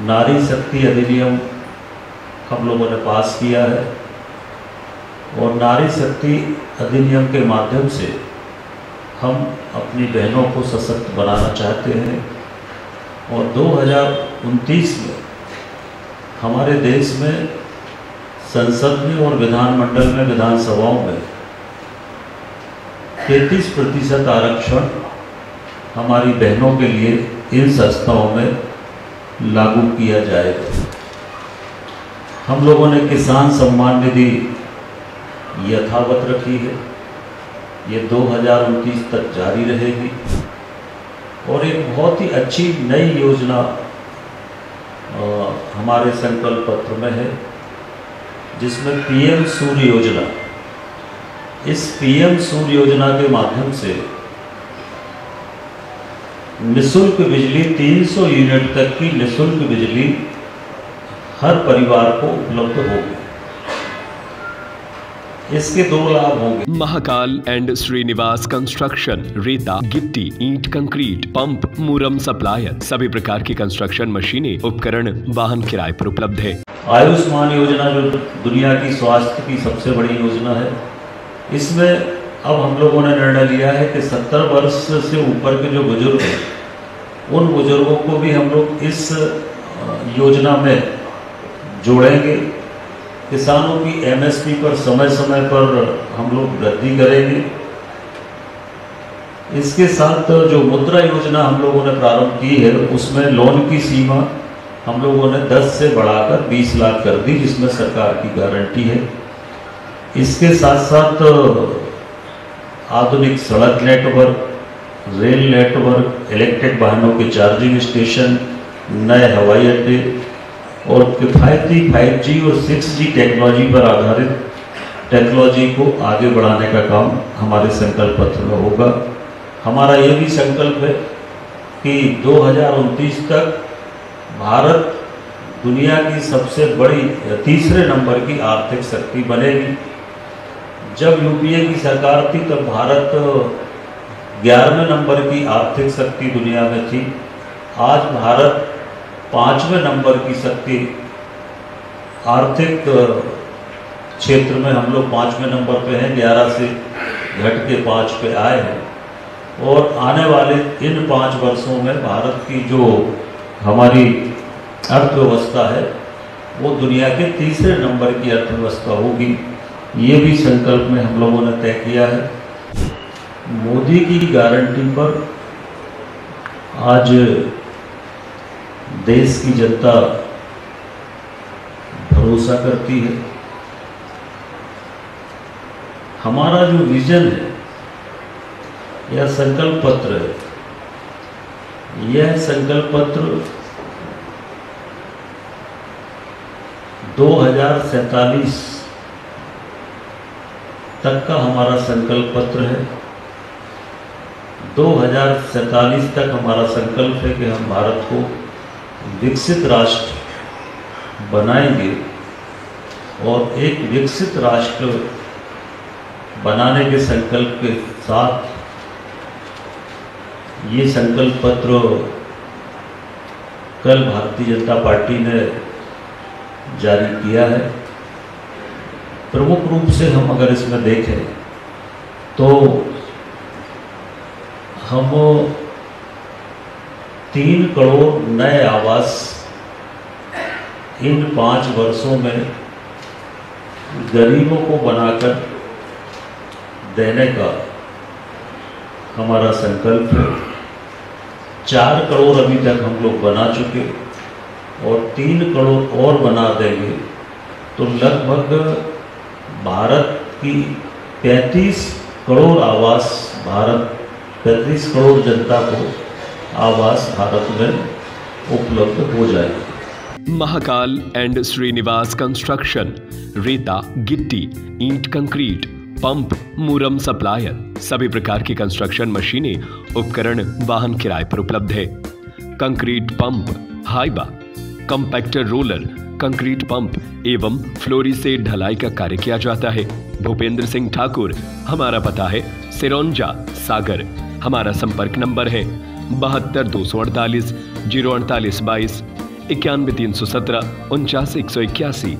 नारी शक्ति अधिनियम हम लोगों ने पास किया है और नारी शक्ति अधिनियम के माध्यम से हम अपनी बहनों को सशक्त बनाना चाहते हैं और 2029 में हमारे देश में संसद में और विधानमंडल में, विधानसभाओं में 33 प्रतिशत आरक्षण हमारी बहनों के लिए इन संस्थाओं में लागू किया जाए। हम लोगों ने किसान सम्मान निधि यथावत रखी है। ये दो तक जारी रहेगी। और एक बहुत ही अच्छी नई योजना हमारे संकल्प पत्र में है, जिसमें पीएम सूर्य योजना। इस पीएम सूर्य योजना के माध्यम से निशुल्क बिजली 300 यूनिट तक की निशुल्क बिजली हर परिवार को उपलब्ध होगी। इसके दो लाभ होंगे। महाकाल एंड श्रीनिवास कंस्ट्रक्शन रेता गिट्टी ईंट कंक्रीट पंप मुरम सप्लायर सभी प्रकार की कंस्ट्रक्शन मशीनें उपकरण वाहन किराए पर उपलब्ध है। आयुष्मान योजना जो दुनिया की स्वास्थ्य की सबसे बड़ी योजना है इसमें अब हम लोगों ने निर्णय लिया है कि 70 वर्ष से ऊपर के जो बुज़ुर्ग हैं, उन बुज़ुर्गों को भी हम लोग इस योजना में जोड़ेंगे। किसानों की एमएसपी पर समय समय पर हम लोग वृद्धि करेंगे। इसके साथ जो मुद्रा योजना हम लोगों ने प्रारंभ की है, उसमें लोन की सीमा हम लोगों ने 10 से बढ़ाकर 20 लाख कर दी, जिसमें सरकार की गारंटी है। इसके साथ साथ आधुनिक सड़क नेटवर्क, रेल नेटवर्क इलेक्ट्रिक वाहनों के चार्जिंग स्टेशन नए हवाई अड्डे और किफ़ायती 5G और 6G टेक्नोलॉजी पर आधारित टेक्नोलॉजी को आगे बढ़ाने का काम हमारे संकल्प पत्र में होगा। हमारा ये भी संकल्प है कि दो हज़ार उनतीस तक भारत दुनिया की सबसे बड़ी तीसरे नंबर की आर्थिक शक्ति बनेगी। जब यूपीए की सरकार थी, तब भारत ग्यारहवें नंबर की आर्थिक शक्ति दुनिया में थी। आज भारत पाँचवें नंबर की शक्ति आर्थिक क्षेत्र में हम लोग पाँचवें नंबर पे हैं, ग्यारह से घट के पाँच पे आए हैं। और आने वाले इन पाँच वर्षों में भारत की जो हमारी अर्थव्यवस्था है, वो दुनिया के तीसरे नंबर की अर्थव्यवस्था होगी। ये भी संकल्प में हम लोगों ने तय किया है। मोदी की गारंटी पर आज देश की जनता भरोसा करती है। हमारा जो विजन है, यह संकल्प पत्र है। यह संकल्प पत्र दो हज़ार सैतालीस तक का हमारा संकल्प पत्र है। दो तक हमारा संकल्प है कि हम भारत को विकसित राष्ट्र बनाएँगे और एक विकसित राष्ट्र बनाने के संकल्प के साथ ये संकल्प पत्र कल भारतीय जनता पार्टी ने जारी किया है। प्रमुख रूप से हम अगर इसमें देखें तो हम तीन करोड़ नए आवास इन पाँच वर्षों में गरीबों को बनाकर देने का हमारा संकल्प है। चार करोड़ अभी तक हम लोग बना चुके और तीन करोड़ और बना देंगे तो लगभग भारत की 35 करोड़ आवास, भारत 35 करोड़ जनता को आवास भारत में उपलब्ध हो जाएगी। महाकाल एंड श्रीनिवास कंस्ट्रक्शन रेता गिट्टी ईंट कंक्रीट पंप मुरम सप्लायर सभी प्रकार की कंस्ट्रक्शन मशीनें, उपकरण, वाहन किराए पर उपलब्ध है। Concrete pump Hyva compactor roller concrete pump एवं फ्लोरी से ढलाई का कार्य किया जाता है। भूपेंद्र सिंह ठाकुर, हमारा पता है, सिरोंजा सागर। हमारा संपर्क नंबर है बहत्तर दो सौ अड़तालीस, ज़ीरो अड़तालीस बाईस, इक्यानवे तीन सौ सत्रह, उनचास एक सौ इक्यासी।